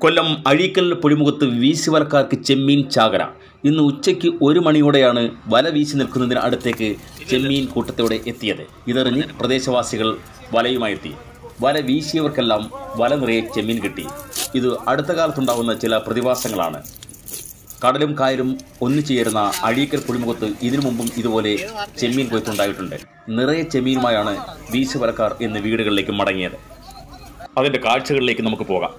കൊല്ലം അഴീക്കൽ പൊഴിമുഖത്ത് വീശുവർക്കാർക്ക് ചെമ്മീൻ ചാകര. ഇന്ന് ഉച്ചയ്ക്ക് ഒരു മണിയോടെയാണ് വല വീശി നിൽക്കുന്നതിന് അടുത്തേക്ക് ചെമ്മീൻ കൂട്ടത്തോടെ എത്തിയത്. ഇതറിഞ്ഞ് പ്രദേശവാസികൾ വലയുമായി എത്തി വല വീശിയവർക്കെല്ലാം വല നിറയെ ചെമ്മീൻ കിട്ടി. ഇത് അടുത്ത കാലത്തുണ്ടാകുന്ന ചില പ്രതിഭാസങ്ങളാണ്. കടലും കായലും ഒന്നിച്ചു ചേരുന്ന അഴീക്കൽ പുളിമുഖത്ത് ഇതിനു മുമ്പും ഇതുപോലെ ചെമ്മീൻ കൊയ്ത്തുണ്ടായിട്ടുണ്ട്. നിറയെ ചെമ്മീനുമായാണ് വീശുവലക്കാർ ഇന്ന് വീടുകളിലേക്ക് മടങ്ങിയത്. അതിന്റെ കാഴ്ചകളിലേക്ക് നമുക്ക് പോകാം.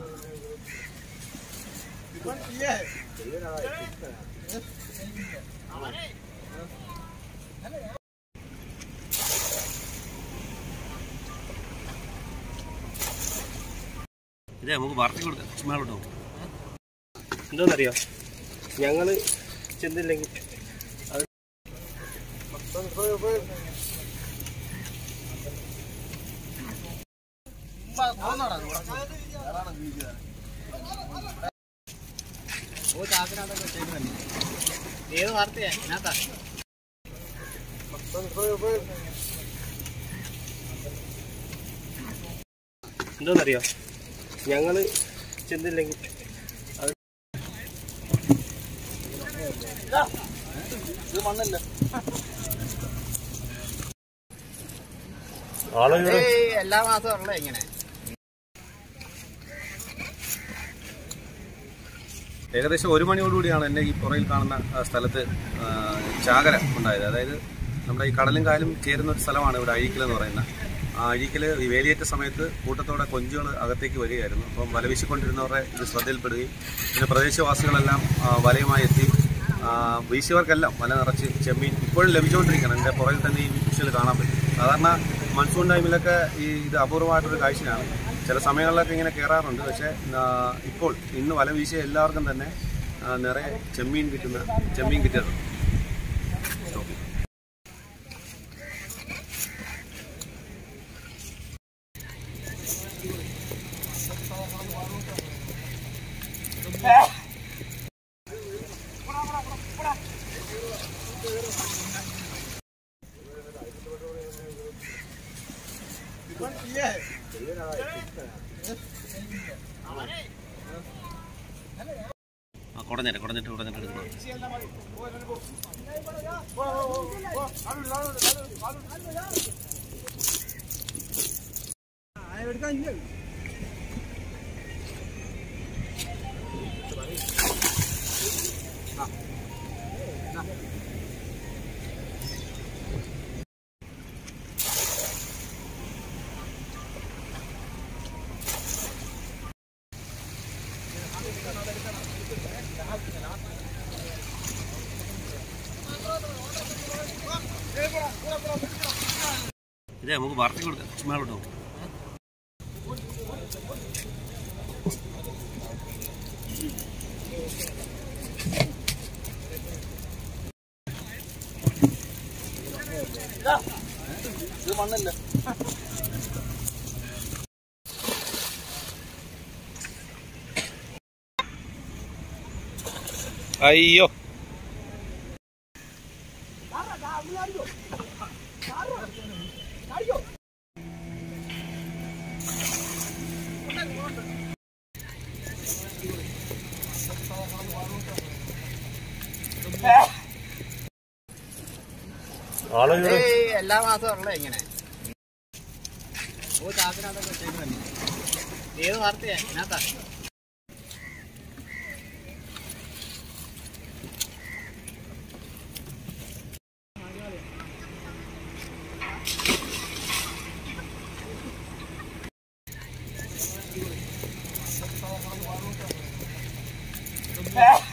ഇതേ നമുക്ക് വാർത്തകൾ കൊടുക്കാം. ചുമ്മാളോട്ടോ എന്താണെന്നറിയോ ഞങ്ങൾ ചെന്നില്ലെങ്കിൽ ഏത് വാർത്തയാ ഇതിനകത്താ എന്താണെന്നറിയോ ഞങ്ങൾ ചെന്നില്ലെങ്കിൽ ഏയ് എല്ലാ മാസവും ഉള്ള ഇങ്ങനെ. ഏകദേശം ഒരു മണിയോടുകൂടിയാണ് എന്നെ ഈ പുറയിൽ കാണുന്ന സ്ഥലത്ത് ചാകര ഉണ്ടായത്. അതായത് നമ്മുടെ ഈ കടലും കായലും ചേരുന്ന ഒരു സ്ഥലമാണ് ഇവിടെ അഴീക്കൽ എന്ന് പറയുന്ന. ആ അഴീക്കൽ ഈ വേലിയേറ്റ സമയത്ത് കൂട്ടത്തോടെ കൊഞ്ചുകൾ അകത്തേക്ക് വരികയായിരുന്നു. അപ്പം വല വീശിക്കൊണ്ടിരുന്നവരുടെ ഇത് ശ്രദ്ധയിൽപ്പെടുകയും പിന്നെ പ്രദേശവാസികളെല്ലാം വലയുമായി എത്തി ആ, വീശിയവർക്കെല്ലാം വല നിറച്ച് ചെമ്മീൻ ഇപ്പോഴും ലഭിച്ചുകൊണ്ടിരിക്കുകയാണ്. എന്റെ പുറകിൽ തന്നെ ഈ വിഷ്വൽ കാണാൻ പറ്റും. സാധാരണ മൺസൂൺ ടൈമിലൊക്കെ ഈ ഇത് അപൂർവമായിട്ടൊരു കാഴ്ചയാണ്. ചില സമയങ്ങളിലൊക്കെ ഇങ്ങനെ കയറാറുണ്ട് പക്ഷേ ഇപ്പോൾ ഇന്ന് വല വീശിയ എല്ലാവർക്കും തന്നെ നിറയെ ചെമ്മീൻ കിട്ടുന്ന ചെമ്മീൻ കിട്ടിയത്. ആ കുടഞ്ഞിട്ട് കുടഞ്ഞിട്ട് കുടഞ്ഞിട്ട് എടുക്കണം ഇതേ നമുക്ക് വാർത്ത കൊടുക്കാം. ചുമ്മാളോട്ടോ അയ്യോ. ആളുകൾ എല്ലാ മാസവും ഉള്ളത് ഇങ്ങനെ. ഏത് വാർത്തയാ? ഇതിനകത്താ. Yeah.